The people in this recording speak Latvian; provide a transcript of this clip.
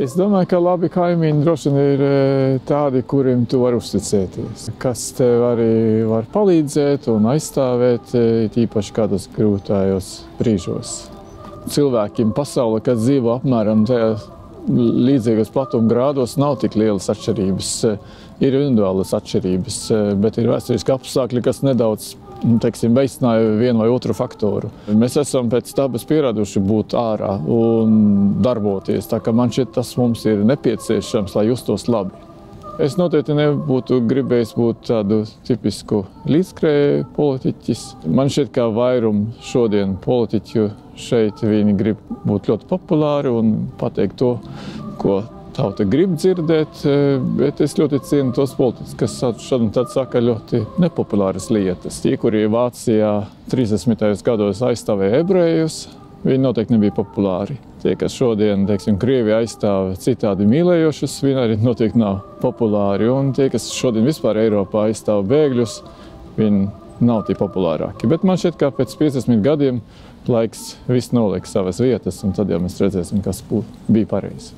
Es domāju, ka labi kaimiņi droši vien ir e, tādi, kuriem tu vari uzticēties. Kas tev arī var palīdzēt un aizstāvēt, e, tīpaši kādos grūtājos brīžos. Cilvēkiem pasaulē, kas dzīvo apmēram tajā līdzīgos platuma grādos, nav tik lielas atšķirības. E, ir individuālas atšķirības, bet ir vēsturiski apstākļi, kas nedaudz nu, teiksim, veicināja vienu vai otru faktoru. Mēs esam pēc dabas pieraduši būt ārā un darboties. Tā kā man šķiet, tas mums ir nepieciešams, lai justos labi. Es noteikti nebūtu gribējis būt tādu tipisku līdzkrēju politiķis. Man šķiet, ka vairum šodien politiķu šeit viņi grib būt ļoti populāri un pateikt to, ko tauta grib dzirdēt, e, bet es ļoti cienu tos politiķus, kas šad un tad saka ļoti nepopulāras lietas. Tie, kuri Vācijā 30. gados aizstāvēja ebrejus, viņi noteikti nebija populāri. Tie, kas šodien, teiksim, Krievija aizstāv citādi mīlējošus, viņi arī noteikti nav populāri. Un tie, kas šodien vispār Eiropā aizstāv bēgļus, viņi nav tie populārāki. Bet man šķiet, ka pēc 50 gadiem laiks viss noliks savas vietas, un tad jau mēs redzēsim, kas bija pareizi.